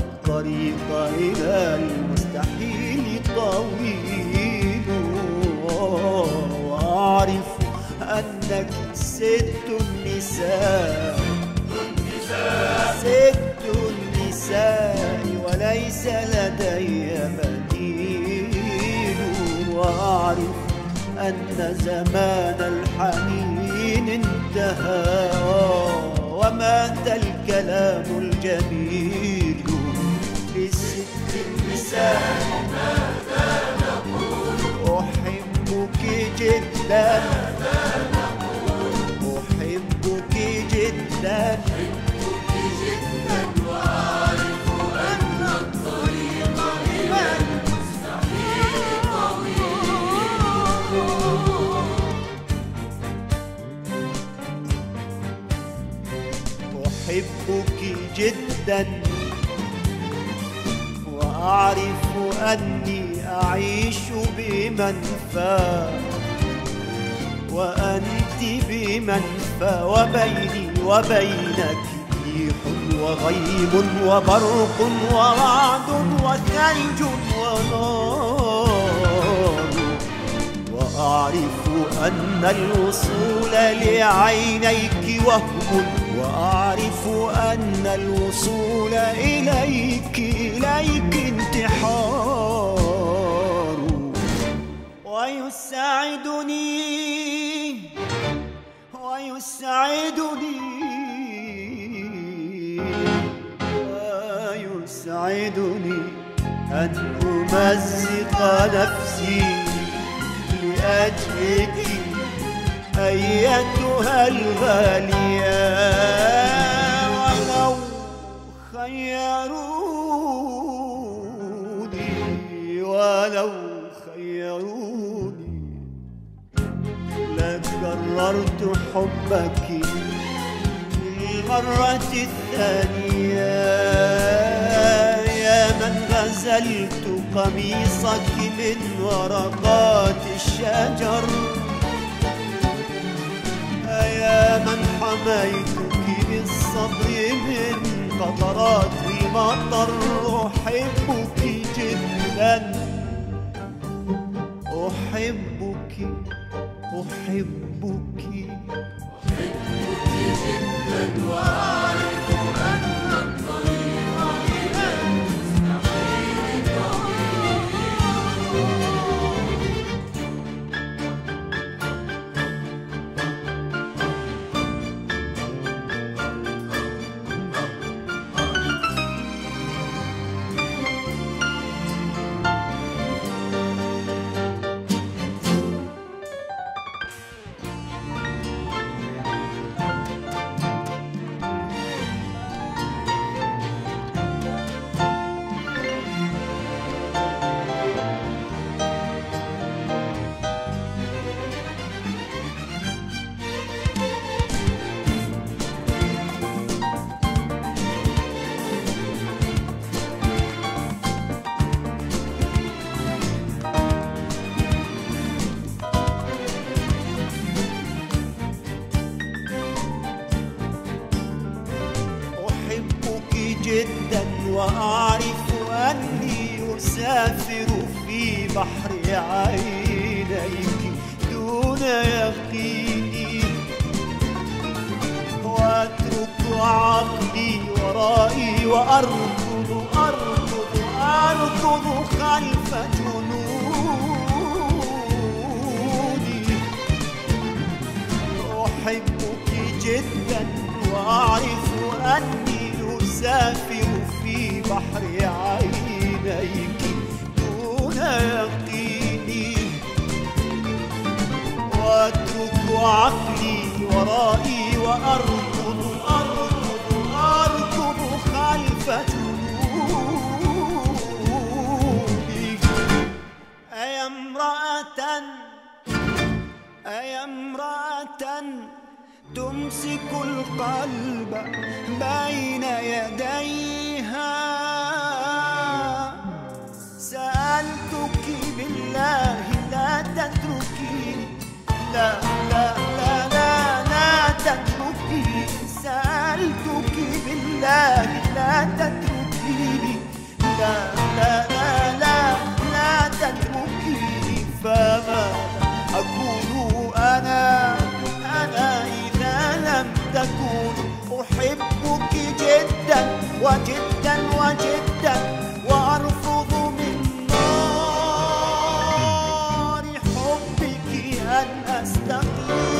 الطريق إلى المستحيل طويل. وأعرف أنك ست النساء. ست النساء وليس لدي بديل وأعرف أن زمان الحنين انتهى. ومات الكلام الجميل. للست النساء أحبك جدا. جدا. وأعرف أني أعيش بمنفى. وأنت بمنفى. وبيني وبينك ريح وغيم وبرق ورعد وثلج ونار وأعرف أن الوصول لعينيك وهم وأعرف أن الوصول إليك إليك انتحار. ويسعدني ويسعدني ويسعدني أن أمزق نفسي لأجلك أيتها الغالية حبك للمرة الثانية. يا من غزلت قميصك من ورقات الشجر. يا من حميتك بالصبر من قطرات المطر أحبك جدا. أحبك أحبك. أحبك جدا وأعرف أني أسافر في بحر عينيك دون يقيني وأترك عقلي ورائي وأركض أركض أركض خلف جنوني أحبك جدا وأعرف أني أسافر في بحر عينيك دون يقيني وأترك عقلي ورائي وأركض أركض أركض خلف جنونك أيا امرأة أيا امرأة. تمسك القلب بين يديها. سألتك بالله لا تتركيني لا لا لا لا لا تتركيني سألتك بالله لا تتركيني لا. Stop.